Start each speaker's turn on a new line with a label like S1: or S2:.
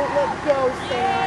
S1: Let's go, Sam.